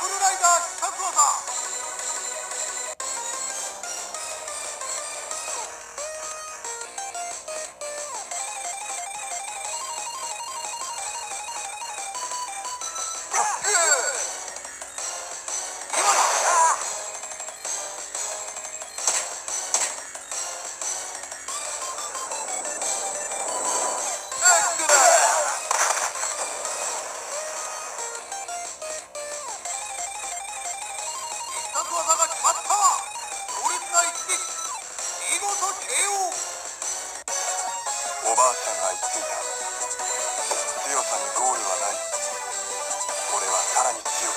ブルライダー確保だ。強見事 KO おばあちゃんが言っていた。強さにゴールはない。俺はさらに強い